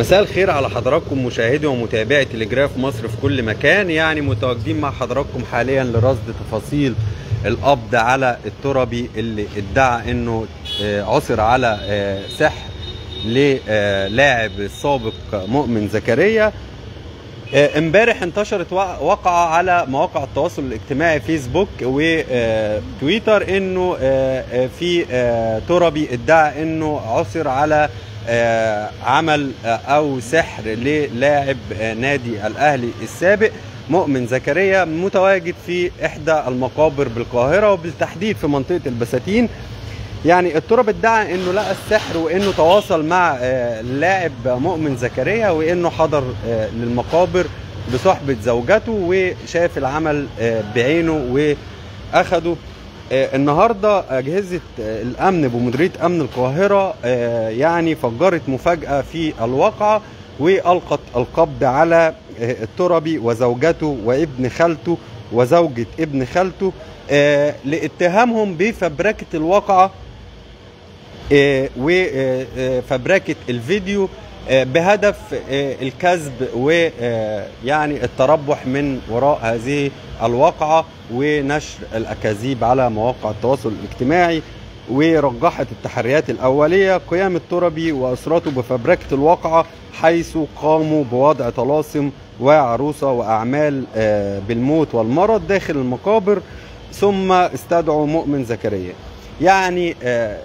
مساء الخير على حضراتكم مشاهدي ومتابعي تلجراف مصر في كل مكان. يعني متواجدين مع حضراتكم حاليا لرصد تفاصيل القبض على التربي اللي ادعى إنه آه، عثر على آه، سحر للاعب السابق مؤمن زكريا. آه، امبارح انتشرت واقعة على مواقع التواصل الاجتماعي فيسبوك وتويتر إنه في تربي ادعى إنه عثر على عمل آه، أو سحر للاعب آه، نادي الأهلي السابق مؤمن زكريا متواجد في إحدى المقابر بالقاهرة وبالتحديد في منطقة البساتين. يعني التراب ادعى إنه لقى السحر وإنه تواصل مع آه، اللاعب مؤمن زكريا وإنه حضر آه، للمقابر بصحبة زوجته وشاف العمل آه، بعينه وأخده. آه، النهارده أجهزة آه، الأمن بمديرية أمن القاهرة آه، يعني فجرت مفاجأة في الواقعه وألقت القبض على آه، التربي وزوجته وابن خالته وزوجة ابن خالته آه، لاتهامهم بفبركة الواقعه وفبركه الفيديو آه، بهدف آه، الكذب ويعني التربح من وراء هذه الواقعه ونشر الأكاذيب على مواقع التواصل الاجتماعي ورجحت التحريات الأولية قيام التربي واسرته بفبركة الواقعه حيث قاموا بوضع طلاسم وعروسة وأعمال آه، بالموت والمرض داخل المقابر ثم استدعوا مؤمن زكريا. يعني آه،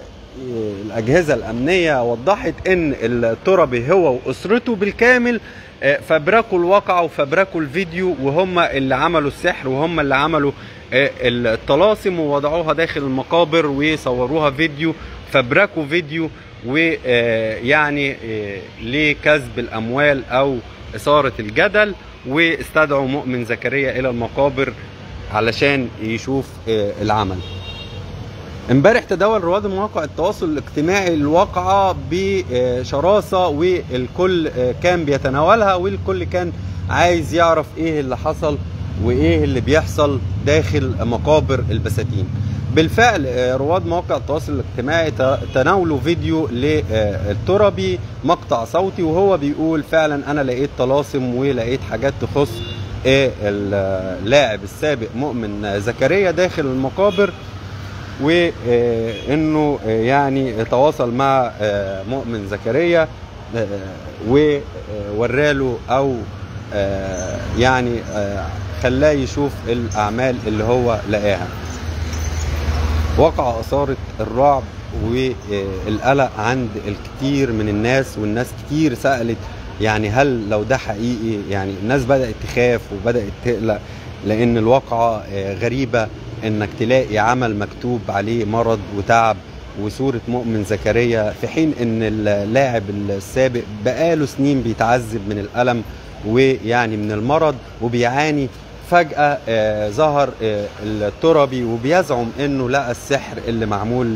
الأجهزة الأمنية وضحت إن التربي هو وأسرته بالكامل آه، فبركوا الواقعه وفبركوا الفيديو وهم اللي عملوا السحر وهم اللي عملوا آه، الطلاسم ووضعوها داخل المقابر وصوروها فيديو فبركوا فيديو ويعني لكسب الأموال أو إثارة الجدل واستدعوا مؤمن زكريا إلى المقابر علشان يشوف آه، العمل. امبارح تداول رواد مواقع التواصل الاجتماعي الواقعة بشراسة والكل كان بيتناولها والكل كان عايز يعرف إيه اللي حصل وإيه اللي بيحصل داخل مقابر البساتين. بالفعل رواد مواقع التواصل الاجتماعي تناولوا فيديو للتربي مقطع صوتي وهو بيقول فعلا أنا لقيت طلاسم ولقيت حاجات تخص آه، اللاعب السابق مؤمن زكريا داخل المقابر. وإنه يعني تواصل مع آه، مؤمن زكريا آه، ووراله أو آه، يعني آه، خلاه يشوف الأعمال اللي هو لقاها. وقع اثارت الرعب والقلق عند الكثير من الناس والناس كتير سألت يعني هل لو ده حقيقي؟ يعني الناس بدأت تخاف وبدأت تقلق لأن الواقعة آه، غريبة. إنك تلاقي عمل مكتوب عليه مرض وتعب وصورة مؤمن زكريا في حين إن اللاعب السابق بقاله سنين بيتعذب من الألم ويعني من المرض وبيعاني فجأة آه ظهر آه التربي وبيزعم إنه لقى السحر اللي معمول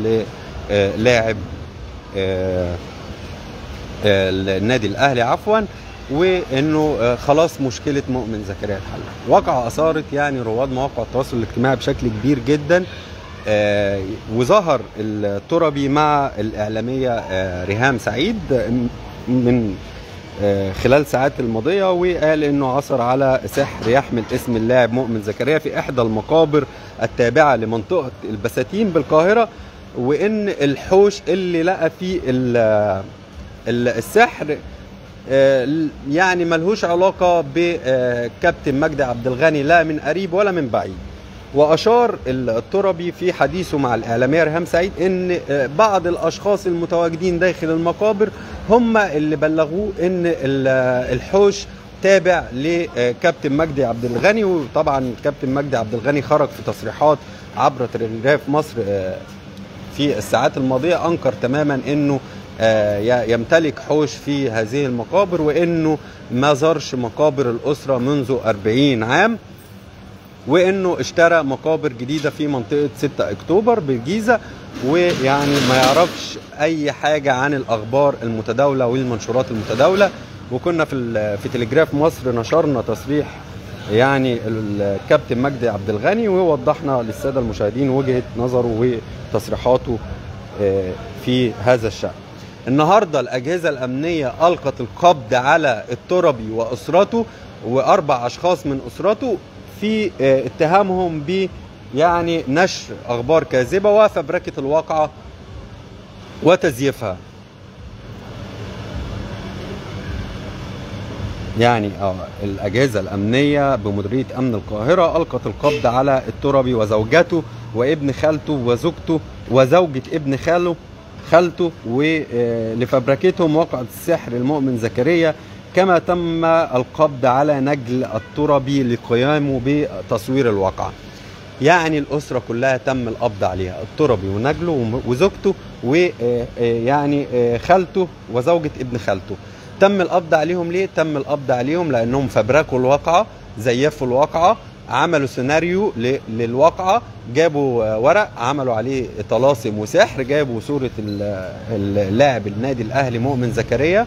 للاعب آه آه النادي الأهلي عفوا. وإنه آه، خلاص مشكلة مؤمن زكريا اتحلت. واقعه اثارت يعني رواد مواقع التواصل الاجتماعي بشكل كبير جدا آه، وظهر التربي مع الإعلامية آه، ريهام سعيد من خلال ساعات الماضية وقال إنه عثر على سحر يحمل اسم اللاعب مؤمن زكريا في إحدى المقابر التابعة لمنطقة البساتين بالقاهرة وإن الحوش اللي لقى فيه ال- ال- السحر يعني ملهوش علاقة بكابتن مجدي عبد الغني لا من قريب ولا من بعيد. وأشار التربي في حديثه مع الإعلامية ريهام سعيد إن آه، بعض الأشخاص المتواجدين داخل المقابر هم اللي بلغوه ال- الحوش تابع لكابتن مجدي عبد الغني وطبعا كابتن مجدي عبد الغني خرج في تصريحات عبر تلجراف مصر آه، في الساعات الماضية أنكر تماما آه، ي- يمتلك حوش في هذه المقابر وأنه ما زارش مقابر الأسرة منذ 40 عام وأنه اشترى مقابر جديدة في منطقة 6 أكتوبر بالجيزة ويعني ما يعرفش أي حاجة عن الأخبار المتداولة والمنشورات المتداولة وكنا في في تلجراف مصر نشرنا تصريح يعني الكابتن مجدي عبد الغني ووضحنا للسادة المشاهدين وجهة نظره وتصريحاته آه، في هذا الشأن. النهارده الأجهزة الأمنية ألقت القبض على التربي وأسرته وأربع أشخاص من أسرته في آه، اتهامهم ب يعني نشر أخبار كاذبة وفبركة الواقعة وتزييفها. يعني آه الأجهزة الأمنية بمديرية أمن القاهرة ألقت القبض على التربي وزوجته وابن خالته وزوجته وزوجة ابن خاله خالته ولفبركتهم وقعة السحر المؤمن زكريا كما تم القبض على نجل التربي لقيامه بتصوير الواقعة يعني الأسرة كلها تم القبض عليها التربي ونجله وزوجته ويعني خالته وزوجة ابن خالته تم القبض عليهم ليه؟ تم القبض عليهم لأنهم فبركوا الواقعة زيفوا الواقعة عملوا سيناريو ل- للواقعة جابوا ورق عملوا عليه طلاسم وسحر جابوا صورة ال- اللاعب النادي الأهلي مؤمن زكريا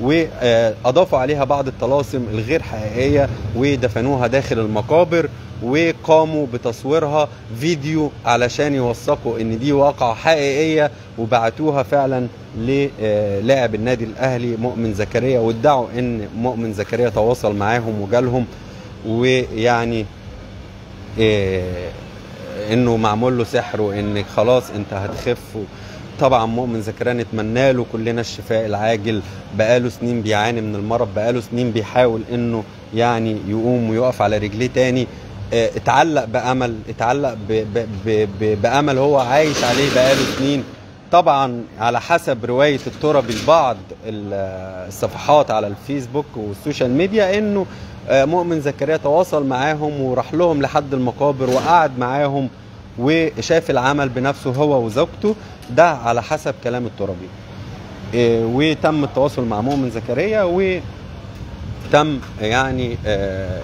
وأضافوا عليها بعض الطلاسم الغير حقيقية ودفنوها داخل المقابر وقاموا بتصويرها فيديو علشان يوثقوا إن دي واقعة حقيقية وبعتوها فعلا للاعب النادي الأهلي مؤمن زكريا وادعوا إن مؤمن زكريا تواصل معاهم وجالهم ويعني إيه إنه معمول له سحر وإن خلاص أنت هتخف. طبعا مؤمن زكريا نتمنى له كلنا الشفاء العاجل. بقاله سنين بيعاني من المرض بقاله سنين بيحاول إنه يعني يقوم ويقف على رجليه تاني. آه، اتعلق بأمل اتعلق ب ب ب بأمل هو عايش عليه بقاله سنين. طبعا على حسب رواية التربي لبعض ال- الصفحات على الفيسبوك وال social media إنه مؤمن زكريا تواصل معاهم وراح لهم لحد المقابر وقعد معاهم وشاف العمل بنفسه هو وزوجته. ده على حسب كلام التربي إيه، وتم التواصل مع مؤمن زكريا وتم يعني آه،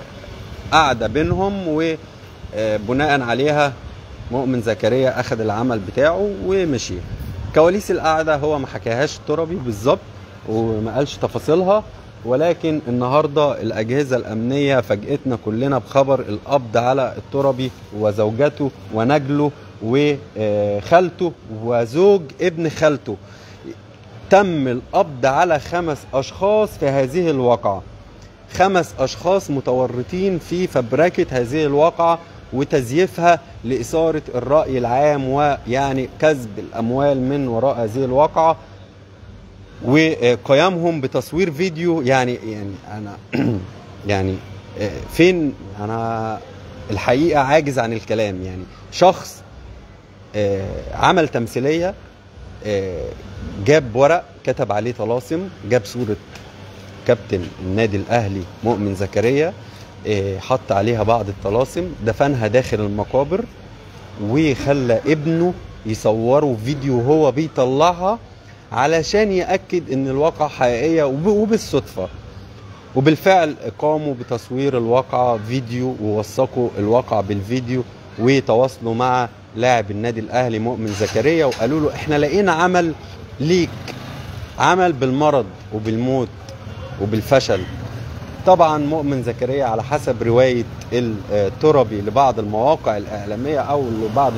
قعدة بينهم وبناء عليها مؤمن زكريا أخذ العمل بتاعه ومشي. كواليس القعدة هو ما حكاهاش التربي بالظبط وما قالش تفاصيلها. ولكن النهارده الأجهزة الأمنية فاجئتنا كلنا بخبر القبض على التربي وزوجته ونجله وخالته وزوج ابن خالته. تم القبض على خمس أشخاص في هذه الواقعة. خمس أشخاص متورطين في فبركة هذه الواقعة وتزييفها لإثارة الرأي العام ويعني كسب الأموال من وراء هذه الواقعة. وقيامهم بتصوير فيديو يعني يعني أنا يعني فين أنا الحقيقة عاجز عن الكلام. يعني شخص آه، عمل تمثيلية آه، جاب ورق كتب عليه طلاسم جاب صورة كابتن النادي الأهلي مؤمن زكريا آه، حط عليها بعض الطلاسم دفنها داخل المقابر وخلى ابنه يصوره فيديو وهو بيطلعها علشان يأكد إن الواقعة حقيقية وب- وبالصدفة. وبالفعل قاموا بتصوير الواقعة فيديو ووثقوا الواقعة بالفيديو وتواصلوا مع لاعب النادي الأهلي مؤمن زكريا وقالوا له إحنا لقينا عمل ليك. عمل بالمرض وبالموت وبالفشل. طبعا مؤمن زكريا على حسب رواية التربي لبعض المواقع الإعلامية أو لبعض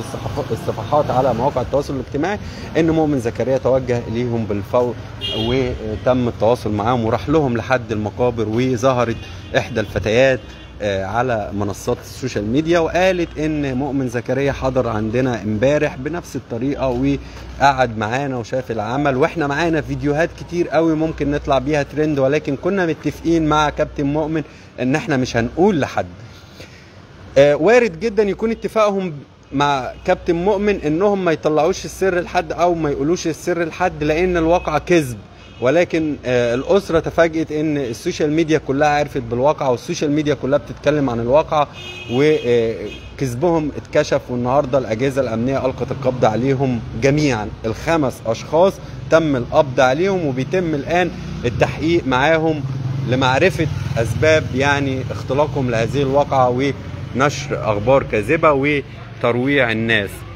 الصفحات على مواقع التواصل الاجتماعي إن مؤمن زكريا توجه إليهم بالفعل وتم التواصل معاهم وراح لهم لحد المقابر وظهرت إحدى الفتيات. على منصات ال social media وقالت إن مؤمن زكريا حضر عندنا امبارح بنفس الطريقة وقعد معانا وشاف العمل. وإحنا معانا فيديوهات كتير قوي ممكن نطلع بيها ترند ولكن كنا متفقين مع كابتن مؤمن إن إحنا مش هنقول لحد. آه، وارد جدا يكون اتفاقهم مع كابتن مؤمن إنهم ما يطلعوش السر لحد أو ما يقولوش السر لحد لأن الواقع كذب. ولكن آه، الأسرة تفاجئت إن ال social media كلها عرفت بالواقع وال social media كلها بتتكلم عن الواقع وكذبهم اتكشف والنهارده الأجهزة الأمنية ألقت القبض عليهم جميعا. الخمس أشخاص تم القبض عليهم وبيتم الآن التحقيق معاهم لمعرفة أسباب يعني اختلاقهم لهذه الواقعة ونشر أخبار كاذبة وترويع الناس. ال-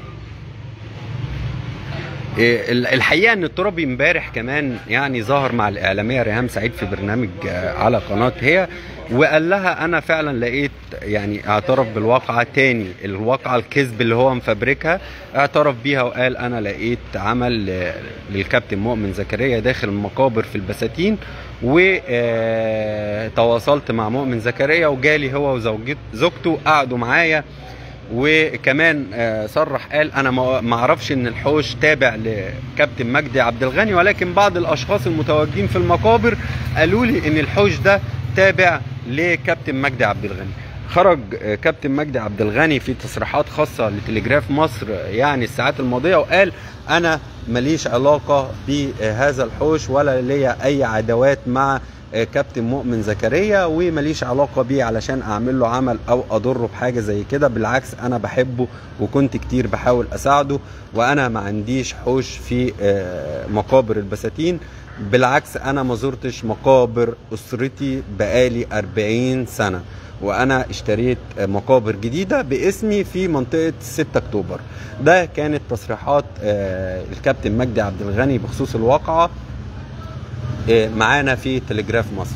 الحقيقة إن الترابي امبارح كمان يعني ظهر مع الإعلامية ريهام سعيد في برنامج آه، على قناة هي وقال لها أنا فعلا لقيت يعني اعترف بالواقعة تاني الواقعة الكذب اللي هو مفبركها اعترف بيها وقال أنا لقيت عمل للكابتن مؤمن زكريا داخل المقابر في البساتين وتواصلت مع مؤمن زكريا وجالي هو وزوجته قعدوا معايا وكمان آه، صرح قال أنا ما أعرفش إن الحوش تابع لكابتن مجدي عبد الغني ولكن بعض الأشخاص المتواجدين في المقابر قالوا لي إن الحوش ده تابع لكابتن مجدي عبد الغني. خرج آه، كابتن مجدي عبد الغني في تصريحات خاصة لتلجراف مصر يعني الساعات الماضية وقال أنا ماليش علاقة بهذا الحوش ولا ليا أي عداوات مع كابتن مؤمن زكريا ومليش علاقة بيه علشان أعمل له عمل أو أضره بحاجة زي كده بالعكس أنا بحبه وكنت كتير بحاول أساعده وأنا ما عنديش حوش في آه، مقابر البساتين. بالعكس أنا ما زرتش مقابر أسرتي بقالي 40 سنة وأنا اشتريت آه، مقابر جديدة باسمي في منطقة 6 أكتوبر. ده كانت تصريحات آه، الكابتن مجدي عبد الغني بخصوص الواقعة. آه، معانا في تلجراف مصر.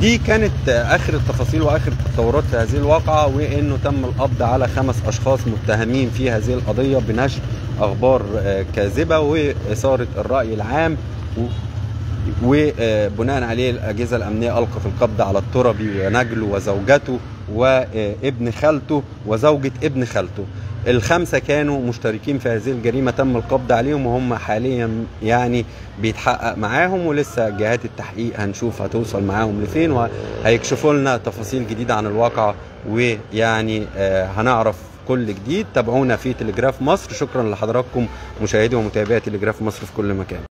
دي كانت آخر التفاصيل وآخر التطورات في هذه الواقعة وإنه تم القبض على خمس أشخاص متهمين في هذه القضية بنشر أخبار آه، كاذبة وإثارة الرأي العام وبناء عليه الأجهزة الأمنية ألقت القبض على التربي ونجله وزوجته وابن خالته وزوجة ابن خالته. الخمسة كانوا مشتركين في هذه الجريمة تم القبض عليهم وهم حاليا يعني بيتحقق معاهم ولسه جهات التحقيق هنشوف هتوصل معاهم لفين وهيكشفوا لنا تفاصيل جديدة عن الواقعه ويعني آه، هنعرف كل جديد. تابعونا في تلجراف مصر. شكرا لحضراتكم مشاهدي ومتابعي تلجراف مصر في كل مكان.